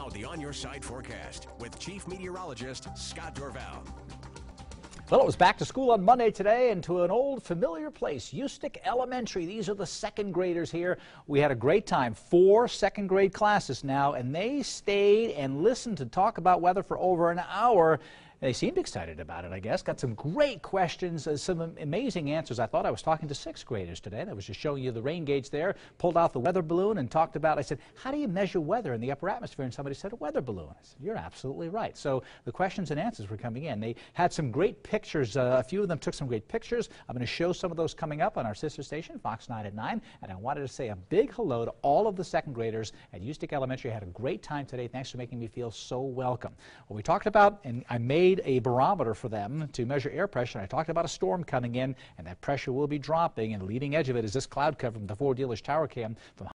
Now, the On Your Side forecast with Chief Meteorologist Scott Dorval. Well, it was back to school on Monday today and to an old familiar place, Ustick Elementary. These are the second graders here. We had a great time. Four second grade classes now, and they stayed and listened to talk about weather for over an hour. They seemed excited about it, I guess. Got some great questions, uh, some amazing answers. I thought I was talking to sixth graders today. I was just showing you the rain gauge there, pulled out the weather balloon and talked about, I said, how do you measure weather in the upper atmosphere? And somebody said, a weather balloon. I said, you're absolutely right. So the questions and answers were coming in. They had some great pictures. Uh, a few of them took some great pictures. I'm going to show some of those coming up on our sister station, Fox 9 at 9. And I wanted to say a big hello to all of the second graders at Ustick Elementary. I had a great time today. Thanks for making me feel so welcome. Well, we talked about, and I made a barometer for them to measure air pressure. And I talked about a storm coming in, and that pressure will be dropping. And the leading edge of it is this cloud cover from the Ford Dealers Tower Cam from